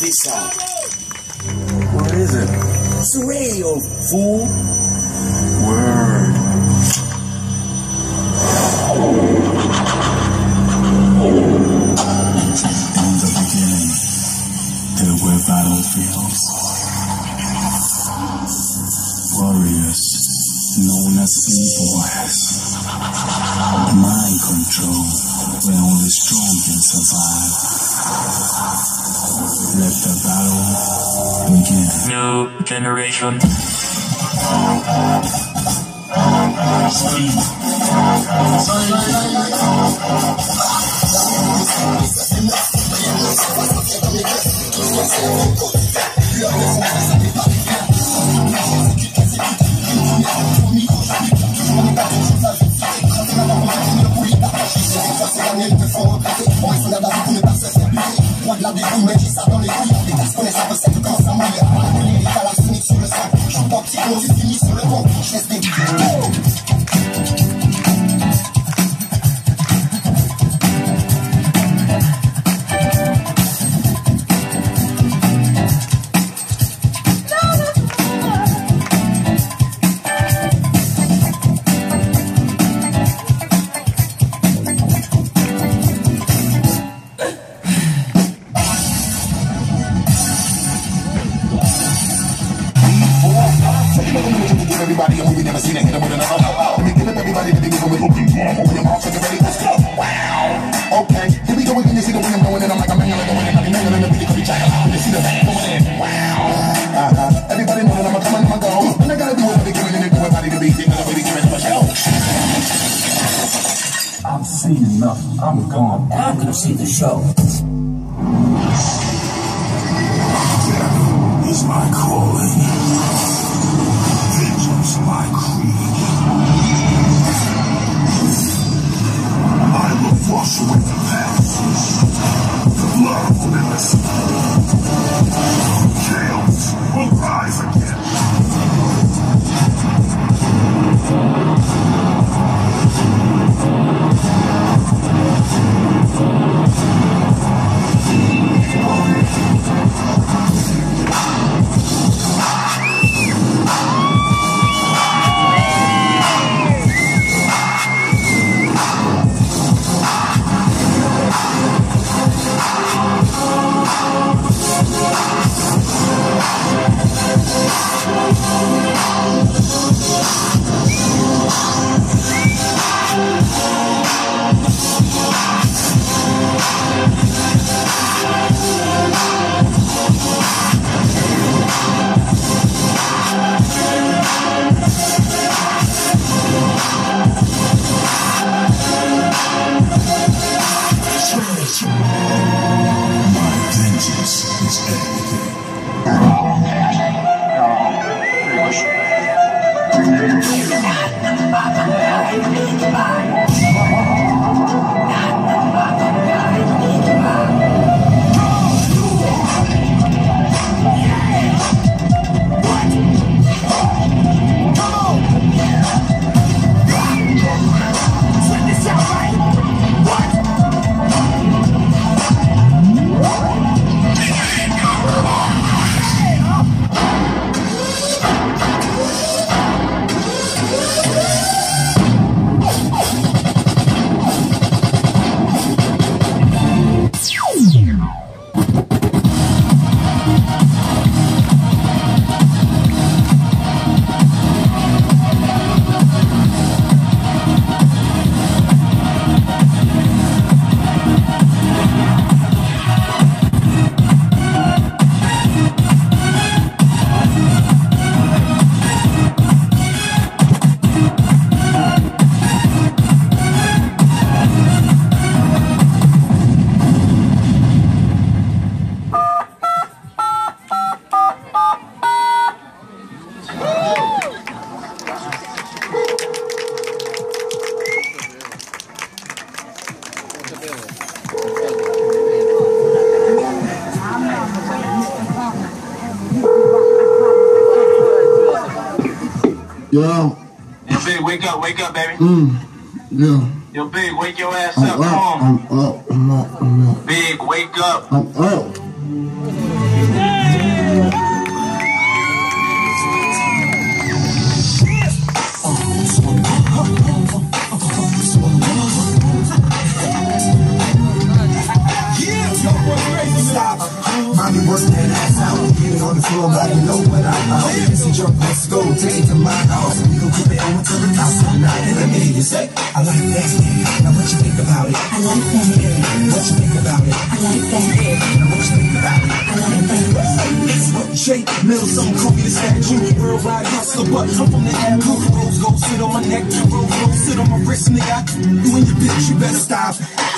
this out. What is it? It's a radio, fool. Word. From the beginning, there were battlefields. Warriors known as b-boys. Mind control, where only strong can survive. Let the battle begin. New generation. Speed. Sunlight. the show. Yo, Yo, big, wake up, wake up, baby. Mm. Yeah. Yo, big, wake your ass I'm up. up. Come on. I'm up. I'm up. I'm up. Big, wake up. I'm up. Stop. Mommy work that ass get it on the floor, but you know what I'm out. This is your let's go, take it to my house, and we gon' keep it on to the top. Now, let me hear you say, I like that. Now, what you think about it? I like that. What you think about it? I like that. Now, what you think about it? I like that. Shape, middle, some call me the statue. Worldwide hustler, but I'm from the avenue. Rose gold sit on my neck, rose gold sit on my wrist, nigga. You and your bitch, you better stop.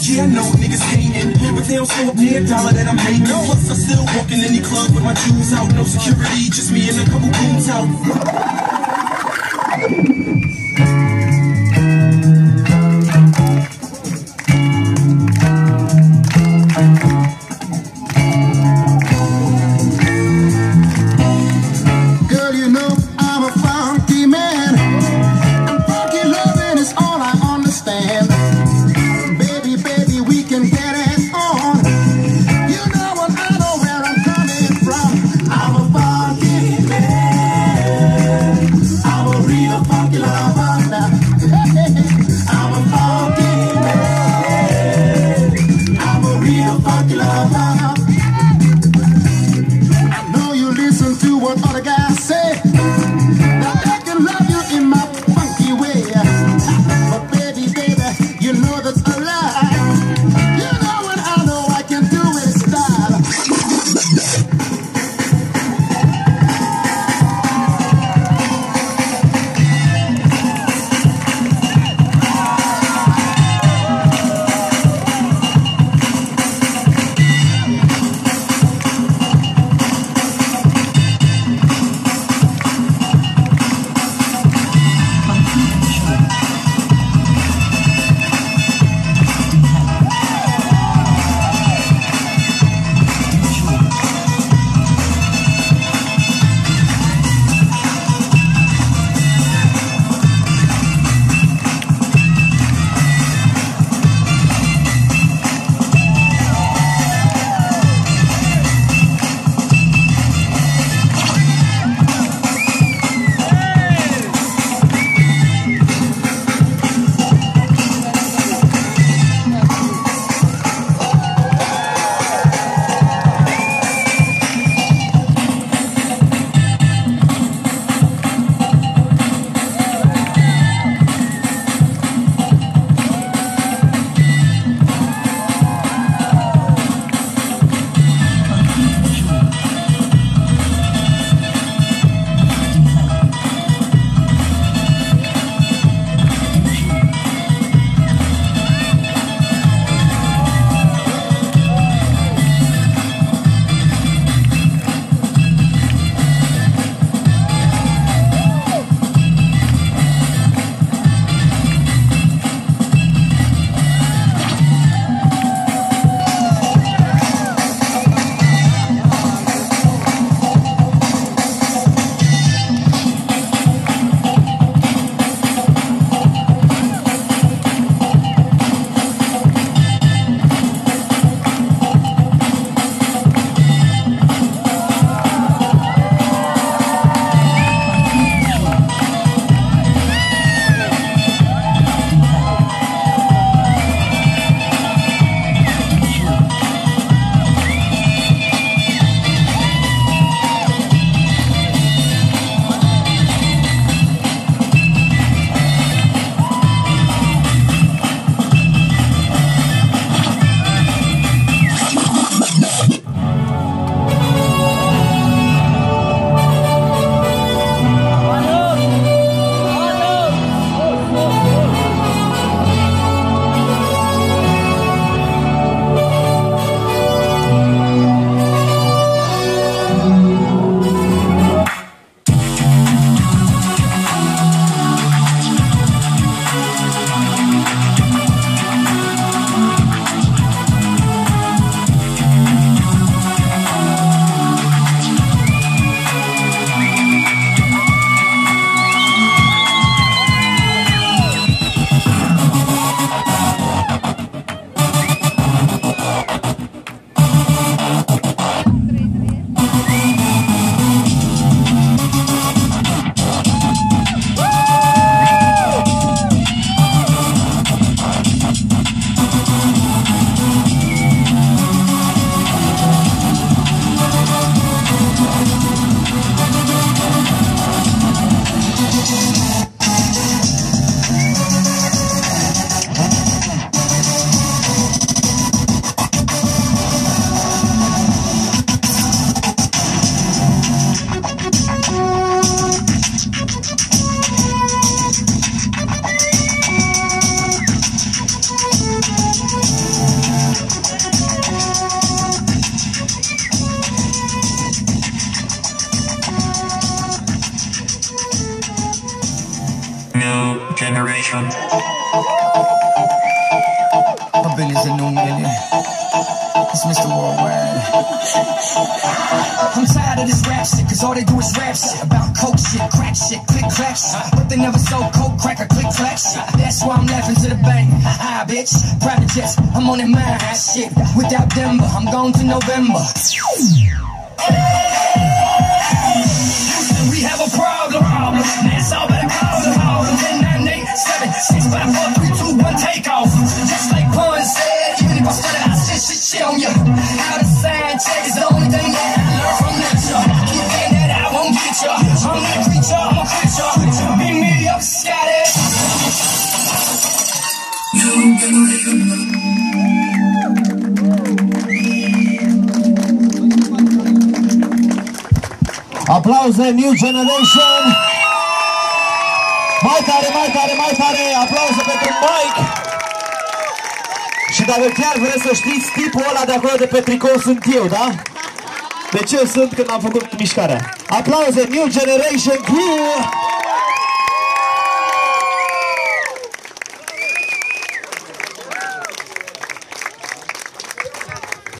Yeah, I know niggas hating, but they don't slow up near dollar that I'm making. Plus, I'm still walking in the club with my jewels out, no security, just me and a couple goons out. Generation. My Billy's a new million. It's Mr. Worldwide. I'm tired of this rap shit, cause all they do is rap shit about coke shit, crack shit, click clack. But they never sold coke, crack, or click clack. That's why I'm laughing to the bank. Ha bitch. Private jets, I'm on that mind shit. Without Denver, I'm going to November. We have a problem. That's all 8, 7, 6, 5, 4, 3, 2, 1, take off. Just like Pun said, even if I stutter, I shit, shit, shit on you. How to sign check is the only thing that I learned from nature. Keep saying that I won't get ya. I'm that creature, I'm a creature. Beat me up, scatter. Aplauze New Generation! Mai tare, mai tare, mai tare! Aplauze pentru Mike! Și dacă chiar vreți să știți, tipul ăla de acolo de pe tricou sunt eu, da? De ce sunt când am făcut mișcarea? Aplauze New Generation Crew!